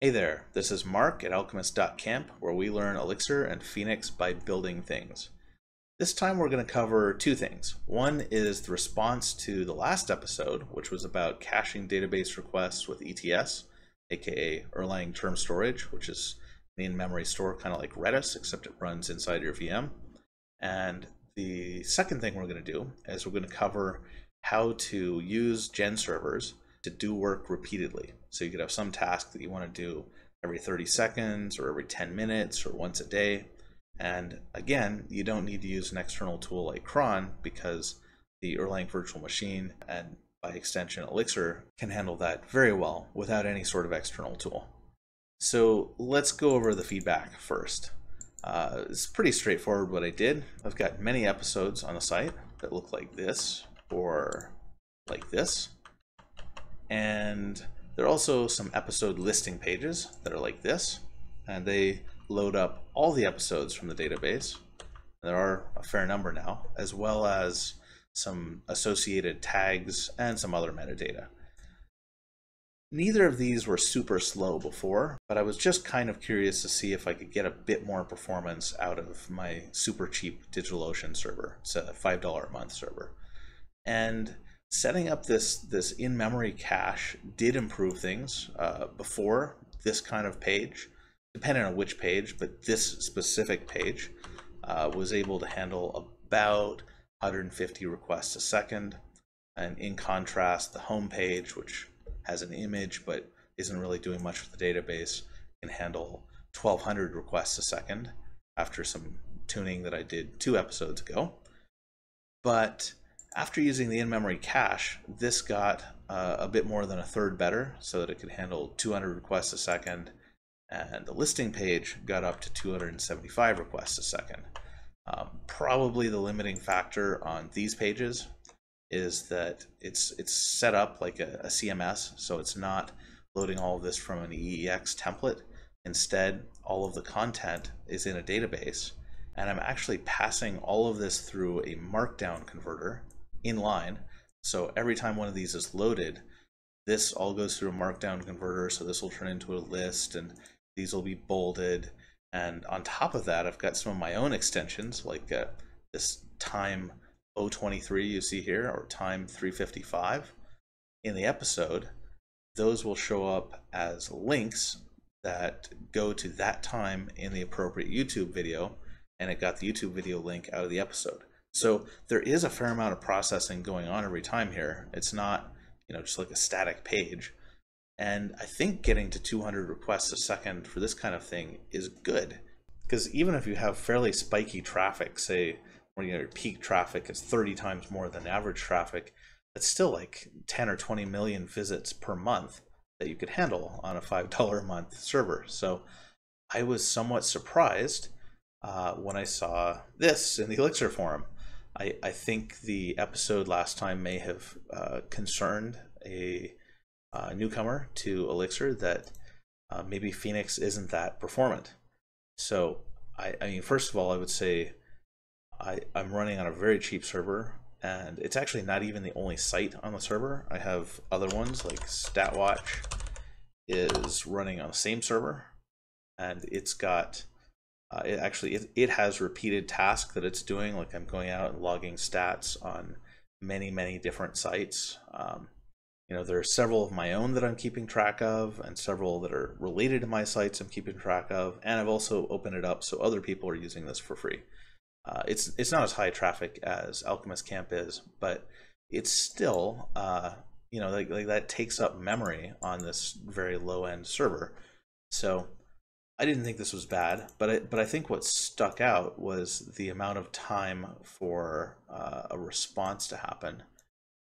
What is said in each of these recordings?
Hey there, this is Mark at alchemist.camp where we learn Elixir and Phoenix by building things. This time we're going to cover two things. One is the response to the last episode, which was about caching database requests with ETS, aka Erlang Term Storage, which is an in-memory store kind of like Redis, except it runs inside your VM. And the second thing we're going to do is we're going to cover how to use gen servers to do work repeatedly. So you could have some task that you want to do every 30 seconds or every 10 minutes or once a day. And again, you don't need to use an external tool like cron because the Erlang virtual machine and by extension Elixir can handle that very well without any sort of external tool. So let's go over the feedback first. Uh, it's pretty straightforward what I did. I've got many episodes on the site that look like this or like this. And there are also some episode listing pages that are like this, and they load up all the episodes from the database. There are a fair number now, as well as some associated tags and some other metadata. Neither of these were super slow before, but I was just kind of curious to see if I could get a bit more performance out of my super cheap DigitalOcean server. It's a $5 a month server. And setting up this this in-memory cache did improve things uh, before this kind of page, depending on which page, but this specific page uh, was able to handle about 150 requests a second. And in contrast, the home page, which has an image but isn't really doing much for the database, can handle 1200 requests a second after some tuning that I did two episodes ago. But after using the in-memory cache, this got uh, a bit more than a third better so that it could handle 200 requests a second and the listing page got up to 275 requests a second. Um, probably the limiting factor on these pages is that it's it's set up like a, a CMS, so it's not loading all of this from an EEX template. Instead, all of the content is in a database, and I'm actually passing all of this through a markdown converter in line. So every time one of these is loaded, this all goes through a markdown converter. So this will turn into a list and these will be bolded. And on top of that, I've got some of my own extensions like uh, this time 023 you see here or time 355 in the episode. Those will show up as links that go to that time in the appropriate YouTube video and it got the YouTube video link out of the episode. So there is a fair amount of processing going on every time here. It's not, you know, just like a static page. And I think getting to 200 requests a second for this kind of thing is good. Because even if you have fairly spiky traffic, say when your peak traffic is 30 times more than average traffic, that's still like 10 or 20 million visits per month that you could handle on a $5 a month server. So I was somewhat surprised uh, when I saw this in the Elixir forum. I, I think the episode last time may have uh, concerned a uh, newcomer to Elixir that uh, maybe Phoenix isn't that performant. So, I, I mean, first of all, I would say I, I'm running on a very cheap server, and it's actually not even the only site on the server. I have other ones like StatWatch is running on the same server, and it's got uh, it actually it, it has repeated tasks that it's doing like i'm going out and logging stats on many many different sites. Um, you know there are several of my own that i'm keeping track of and several that are related to my sites i'm keeping track of and i've also opened it up so other people are using this for free. Uh, it's it's not as high traffic as alchemist camp is but it's still uh, you know like, like that takes up memory on this very low end server. So I didn't think this was bad, but I, but I think what stuck out was the amount of time for uh, a response to happen.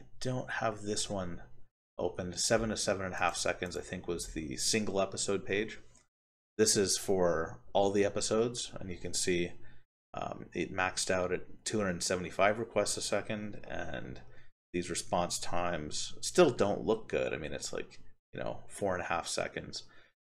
I don't have this one open. Seven to seven and a half seconds, I think, was the single episode page. This is for all the episodes, and you can see um, it maxed out at 275 requests a second, and these response times still don't look good. I mean, it's like, you know, four and a half seconds.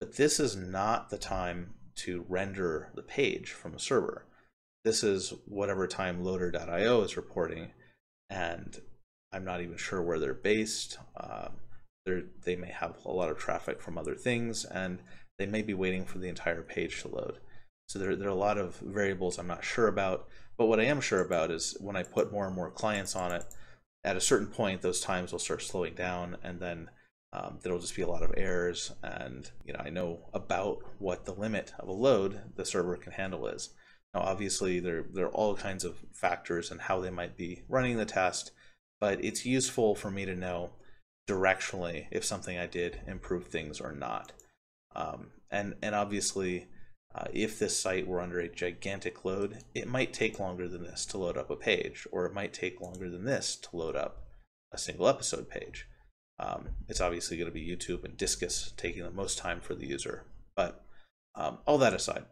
But this is not the time to render the page from a server. This is whatever time loader.io is reporting, and I'm not even sure where they're based. Um, they they may have a lot of traffic from other things, and they may be waiting for the entire page to load. So there, there are a lot of variables I'm not sure about, but what I am sure about is when I put more and more clients on it, at a certain point, those times will start slowing down, and then um, there'll just be a lot of errors. And you know, I know about what the limit of a load the server can handle is. Now, obviously, there there are all kinds of factors and how they might be running the test, but it's useful for me to know directionally if something I did improve things or not. Um, and and obviously, uh, if this site were under a gigantic load, it might take longer than this to load up a page, or it might take longer than this to load up a single episode page. Um, it's obviously going to be YouTube and Disqus taking the most time for the user. But um, all that aside,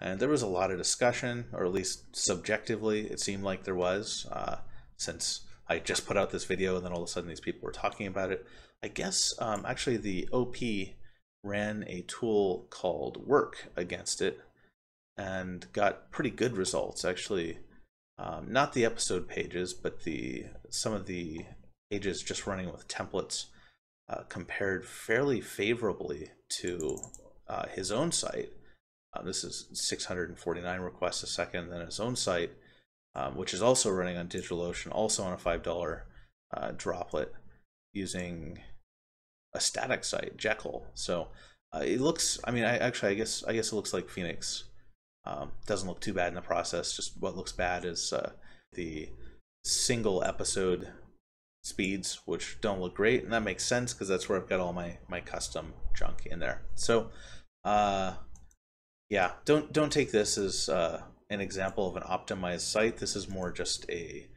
and there was a lot of discussion, or at least subjectively, it seemed like there was, uh, since I just put out this video and then all of a sudden these people were talking about it. I guess um, actually the OP ran a tool called wrk against it and got pretty good results. Actually, um, not the episode pages, but the some of the pages just running with templates uh, compared fairly favorably to uh, his own site. Uh, this is 649 requests a second. than his own site, um, which is also running on DigitalOcean, also on a five dollar uh, droplet using a static site, Jekyll. So uh, it looks. I mean, I actually, I guess, I guess it looks like Phoenix. Um, doesn't look too bad in the process. Just what looks bad is uh, the single episode speeds, which don't look great, and that makes sense because that's where I've got all my my custom junk in there. So, uh, yeah, don't don't take this as uh, an example of an optimized site. This is more just a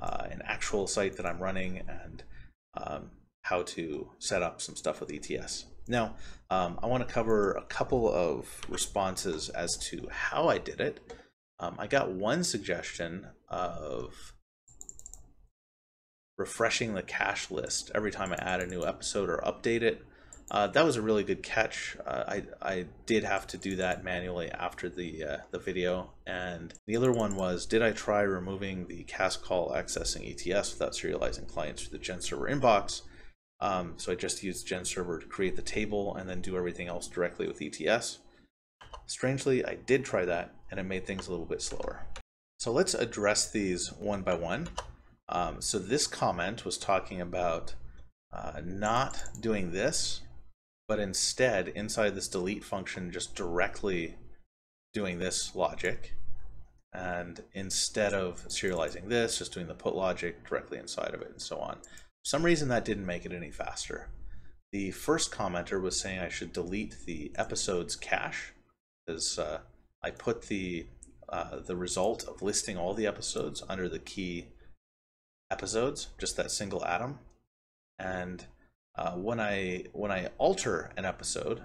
uh, an actual site that I'm running and um, how to set up some stuff with ETS. Now, um, I want to cover a couple of responses as to how I did it. Um, I got one suggestion of refreshing the cache list every time I add a new episode or update it. Uh, that was a really good catch. Uh, I, I did have to do that manually after the uh, the video. And the other one was, did I try removing the cast call accessing ETS without serializing clients through the Gen server inbox? Um, so I just used Gen server to create the table and then do everything else directly with ETS. Strangely, I did try that and it made things a little bit slower. So let's address these one by one. Um, so this comment was talking about uh, not doing this but instead inside this delete function just directly doing this logic. And instead of serializing this just doing the put logic directly inside of it and so on. For some reason that didn't make it any faster. The first commenter was saying I should delete the episodes cache because uh, I put the uh, the result of listing all the episodes under the key episodes just that single atom and uh, when I when I alter an episode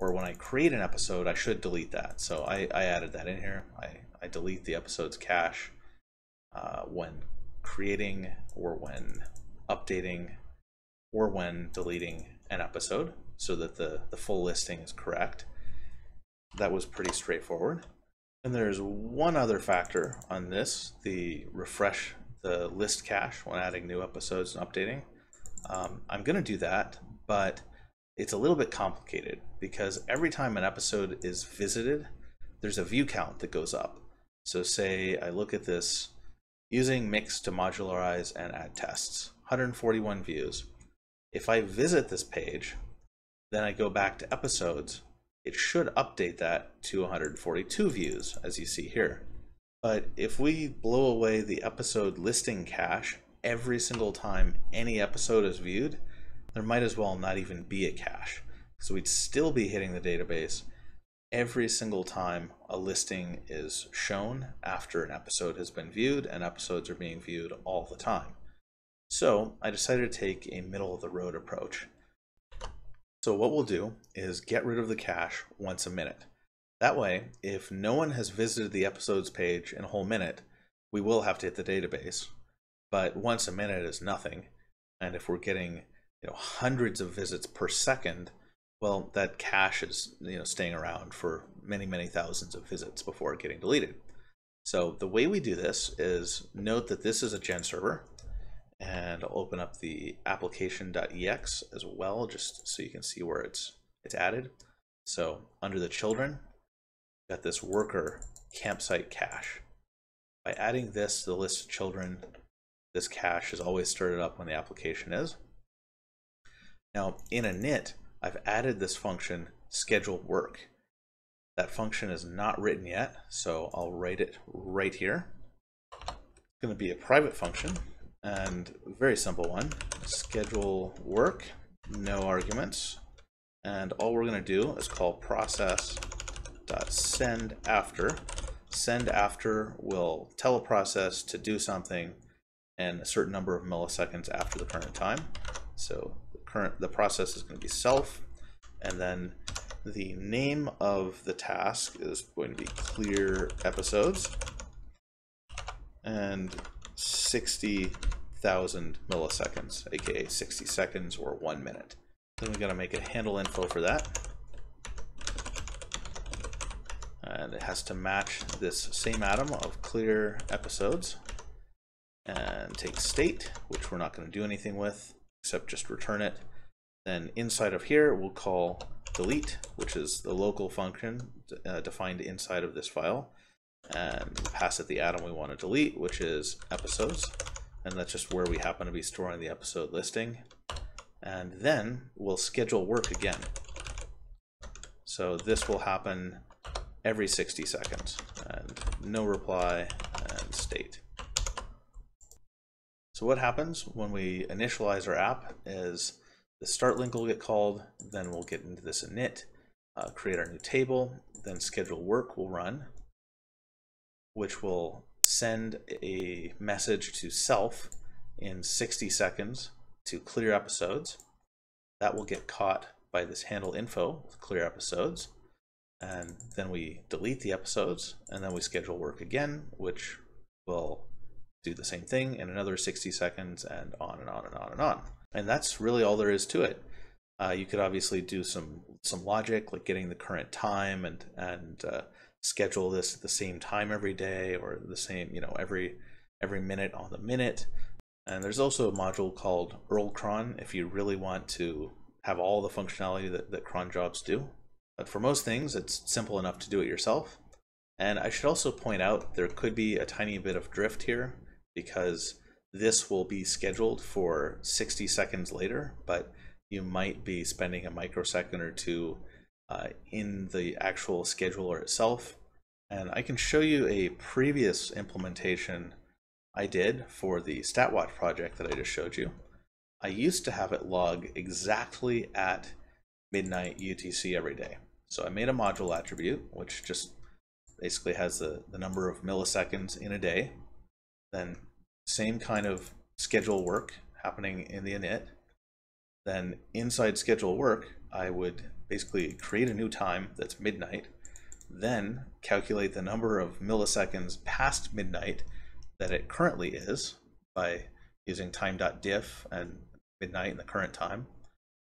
or when I create an episode, I should delete that. So I, I added that in here. I, I delete the episode's cache uh, when creating or when updating or when deleting an episode so that the, the full listing is correct. That was pretty straightforward. And there's one other factor on this, the refresh the list cache when adding new episodes and updating. Um, I'm going to do that, but it's a little bit complicated because every time an episode is visited, there's a view count that goes up. So say I look at this using mix to modularize and add tests, 141 views. If I visit this page, then I go back to episodes, it should update that to 142 views, as you see here. But if we blow away the episode listing cache every single time any episode is viewed, there might as well not even be a cache. So we'd still be hitting the database every single time a listing is shown after an episode has been viewed, and episodes are being viewed all the time. So I decided to take a middle of the road approach. So what we'll do is get rid of the cache once a minute. That way, if no one has visited the episodes page in a whole minute, we will have to hit the database, but once a minute is nothing. And if we're getting you know hundreds of visits per second, well, that cache is you know staying around for many many thousands of visits before getting deleted. So the way we do this is note that this is a gen server, and I'll open up the application.ex as well, just so you can see where it's it's added. So under the children, got this worker campsite cache. By adding this to the list of children, this cache is always started up when the application is. Now in a init, I've added this function schedule work. That function is not written yet, so I'll write it right here. It's going to be a private function and very simple one. Schedule work, no arguments. And all we're going to do is call process dot send after. Send after will tell a process to do something in a certain number of milliseconds after the current time. So the current the process is going to be self, and then the name of the task is going to be clear episodes, and 60,000 milliseconds, aka 60 seconds or one minute. Then we got to make a handle info for that. And it has to match this same atom of clear episodes and take state, which we're not going to do anything with except just return it. Then inside of here, we'll call delete, which is the local function uh, defined inside of this file, and pass it the atom we want to delete, which is episodes, and that's just where we happen to be storing the episode listing and then we'll schedule work again. So this will happen every 60 seconds and no reply and state. So what happens when we initialize our app is the start link will get called, then we'll get into this init, uh, create our new table, then schedule work will run, which will send a message to self in 60 seconds to clear episodes. That will get caught by this handle info with clear episodes. And then we delete the episodes and then we schedule work again, which will do the same thing in another 60 seconds and on and on and on and on. And that's really all there is to it. Uh, you could obviously do some some logic like getting the current time and and uh, schedule this at the same time every day or the same you know every every minute on the minute and there's also a module called erlcron if you really want to have all the functionality that, that cron jobs do. But for most things, it's simple enough to do it yourself. And I should also point out there could be a tiny bit of drift here because this will be scheduled for 60 seconds later, but you might be spending a microsecond or two uh, in the actual scheduler itself. And I can show you a previous implementation I did for the StatWatch project that I just showed you. I used to have it log exactly at midnight UTC every day. So I made a module attribute, which just basically has the, the number of milliseconds in a day. Then same kind of schedule work happening in the init. Then inside schedule work, I would basically create a new time that's midnight, then calculate the number of milliseconds past midnight that it currently is by using time.diff and midnight in the current time.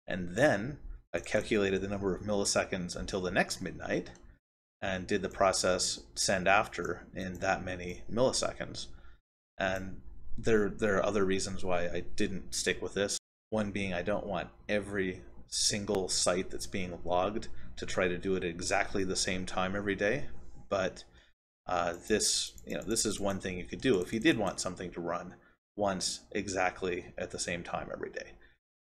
And then I calculated the number of milliseconds until the next midnight and did the process send after in that many milliseconds. And there, there are other reasons why I didn't stick with this. One being I don't want every single site that's being logged to try to do it at exactly the same time every day. But uh, this you know this is one thing you could do if you did want something to run once exactly at the same time every day.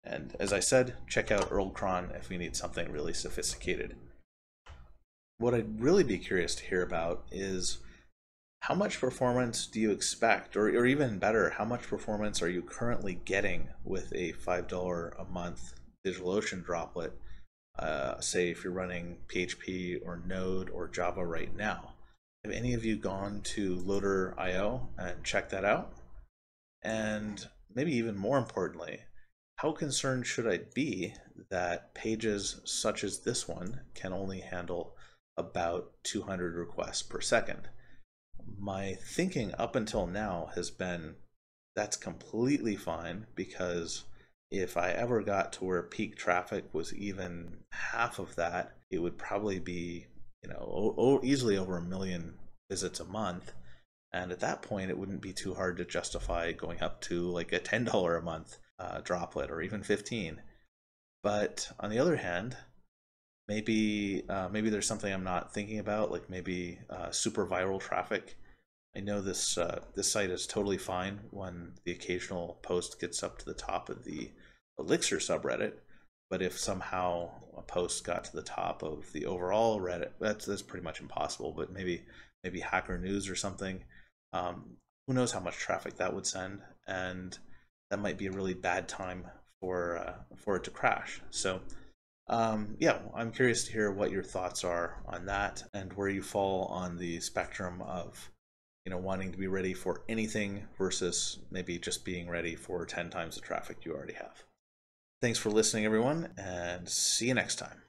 And as I said, check out erlcron if we need something really sophisticated. What I'd really be curious to hear about is how much performance do you expect, or, or even better, how much performance are you currently getting with a $5 a month DigitalOcean droplet, uh, say if you're running PHP or Node or Java right now? Have any of you gone to Loader.io and checked that out? And maybe even more importantly, how concerned should I be that pages such as this one can only handle about 200 requests per second? My thinking up until now has been that's completely fine because if I ever got to where peak traffic was even half of that, it would probably be you know, easily over a million visits a month. And at that point, it wouldn't be too hard to justify going up to like a $10 a month uh, droplet or even 15. But on the other hand, maybe uh, maybe there's something I'm not thinking about, like maybe uh, super viral traffic. I know this uh, this site is totally fine when the occasional post gets up to the top of the Elixir subreddit, but if somehow a post got to the top of the overall Reddit, that's that's pretty much impossible. But maybe maybe Hacker News or something. Um, who knows how much traffic that would send, and that might be a really bad time for uh, for it to crash. So um, yeah, I'm curious to hear what your thoughts are on that and where you fall on the spectrum of you know wanting to be ready for anything versus maybe just being ready for 10 times the traffic you already have. Thanks for listening, everyone, and see you next time.